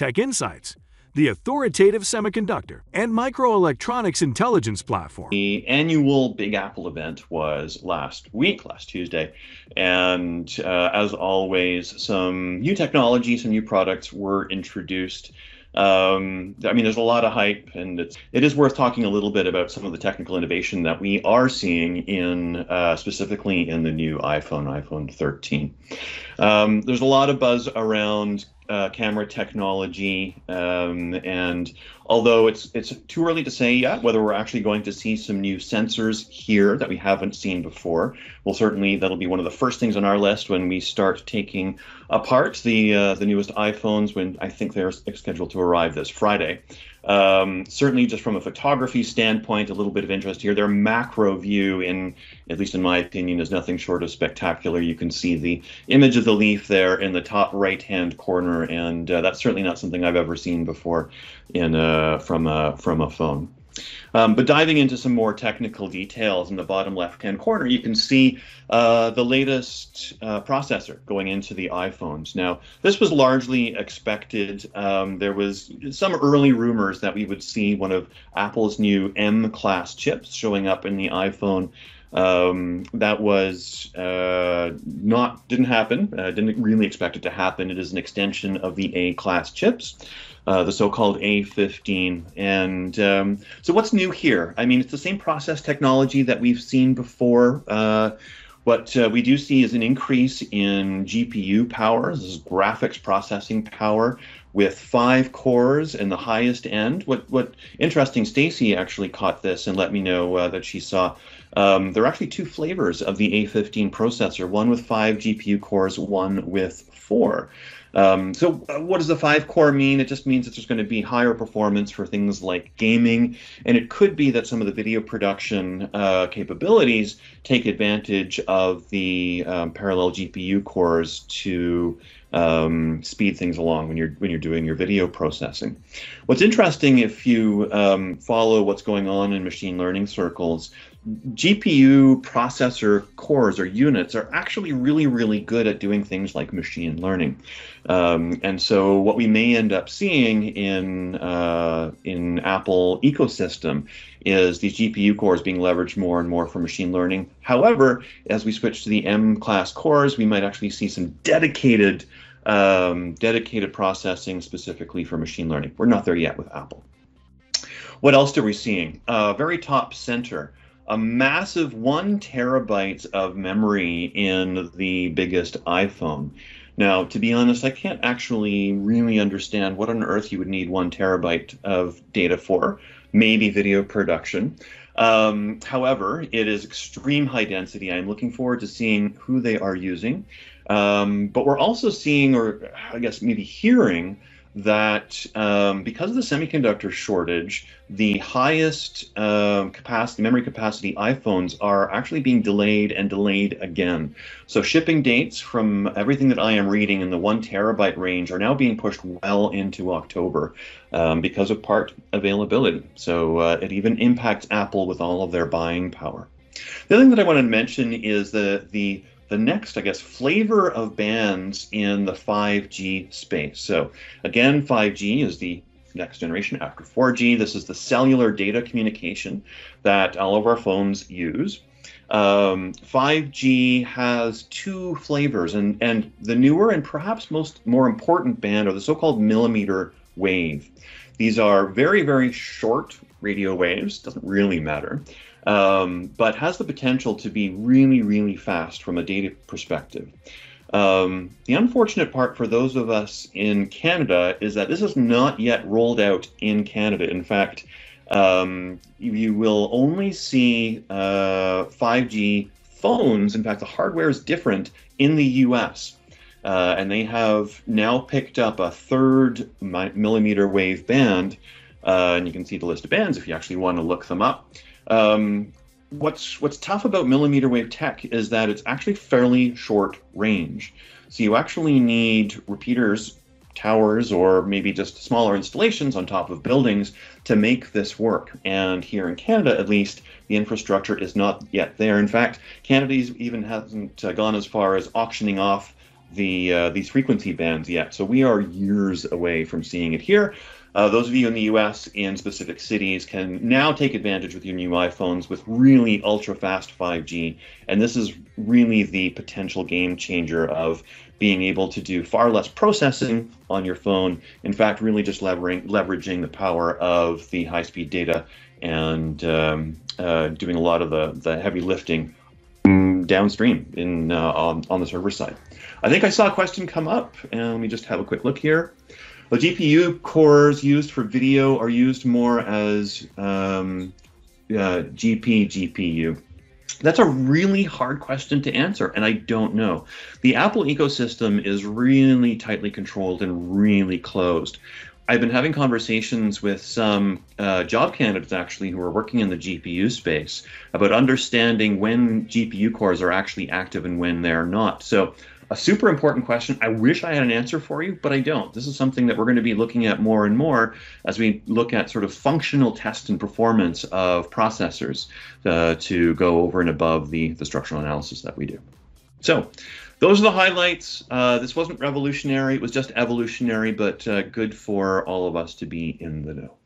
Tech Insights, the authoritative semiconductor and microelectronics intelligence platform. The annual Big Apple event was last week, last Tuesday, and uh, as always, some new technology, some new products were introduced. Um, I mean, there's a lot of hype, and it's it is worth talking a little bit about some of the technical innovation that we are seeing in uh, specifically in the new iPhone, iPhone 13. Um, there's a lot of buzz around uh, camera technology, um, and although it's it's too early to say yet whether we're actually going to see some new sensors here that we haven't seen before, well, certainly that'll be one of the first things on our list when we start taking apart the uh, the newest iPhones. When I think they're scheduled to arrive this Friday. Um, certainly, just from a photography standpoint, a little bit of interest here. Their macro view, in at least in my opinion, is nothing short of spectacular. You can see the image of the leaf there in the top right-hand corner, and uh, that's certainly not something I've ever seen before in uh, from a from a phone. Um, but diving into some more technical details in the bottom left-hand corner, you can see uh, the latest uh, processor going into the iPhones. Now, this was largely expected. Um, there was some early rumors that we would see one of Apple's new M-class chips showing up in the iPhone. Um, that was uh, not didn't happen. Uh, didn't really expect it to happen. It is an extension of the A class chips uh, the so-called A15. And um, so, what's new here? I mean, it's the same process technology that we've seen before. Uh, what uh, we do see is an increase in GPU power. This is graphics processing power with five cores in the highest end. What what interesting? Stacy actually caught this and let me know uh, that she saw. Um, there are actually two flavors of the A15 processor. One with five GPU cores, one with four. Um, so, uh, what does the five core mean? It just means that there's going to be higher performance for things like gaming, and it could be that some of the video production uh, capabilities take advantage of the um, parallel GPU cores to um, speed things along when you're when you're doing your video processing. What's interesting, if you um, follow what's going on in machine learning circles, GPU processor cores or units are actually really, really good at doing things like machine learning. Um, and so, what we may end up seeing in uh, in Apple ecosystem is these GPU cores being leveraged more and more for machine learning. However, as we switch to the M class cores, we might actually see some dedicated um, dedicated processing specifically for machine learning. We're not there yet with Apple. What else are we seeing? Uh, very top center a massive one terabyte of memory in the biggest iPhone. Now, to be honest, I can't actually really understand what on earth you would need one terabyte of data for. Maybe video production. Um, however, it is extreme high density. I'm looking forward to seeing who they are using. Um, but we're also seeing, or I guess maybe hearing, that um, because of the semiconductor shortage, the highest um, capacity, memory capacity iPhones are actually being delayed and delayed again. So shipping dates from everything that I am reading in the one terabyte range are now being pushed well into October um, because of part availability. So uh, it even impacts Apple with all of their buying power. The other thing that I wanted to mention is the the the next, I guess, flavor of bands in the 5G space. So, again, 5G is the next generation after 4G. This is the cellular data communication that all of our phones use. Um, 5G has two flavors, and, and the newer and perhaps most more important band are the so-called millimeter wave. These are very, very short radio waves, doesn't really matter um, but has the potential to be really, really fast from a data perspective. Um, the unfortunate part for those of us in Canada is that this is not yet rolled out in Canada. In fact, um, you will only see uh, 5G phones. In fact, the hardware is different in the US. Uh, and they have now picked up a third millimeter wave band. Uh, and you can see the list of bands if you actually want to look them up. Um, what's what's tough about millimeter wave tech is that it's actually fairly short range. So you actually need repeaters, towers, or maybe just smaller installations on top of buildings to make this work. And here in Canada, at least, the infrastructure is not yet there. In fact, Canada even hasn't uh, gone as far as auctioning off the uh, these frequency bands yet. So we are years away from seeing it here. Uh, those of you in the US in specific cities can now take advantage with your new iPhones with really ultra fast 5G. And this is really the potential game changer of being able to do far less processing on your phone. In fact, really just leveraging, leveraging the power of the high speed data and um, uh, doing a lot of the, the heavy lifting downstream in uh, on, on the server side. I think I saw a question come up, and let me just have a quick look here. The GPU cores used for video are used more as um, uh, GP GPU. That's a really hard question to answer, and I don't know. The Apple ecosystem is really tightly controlled and really closed. I've been having conversations with some uh, job candidates actually who are working in the GPU space about understanding when GPU cores are actually active and when they're not. So a super important question. I wish I had an answer for you, but I don't. This is something that we're going to be looking at more and more as we look at sort of functional test and performance of processors uh, to go over and above the, the structural analysis that we do. So those are the highlights. Uh, this wasn't revolutionary, it was just evolutionary, but uh, good for all of us to be in the know.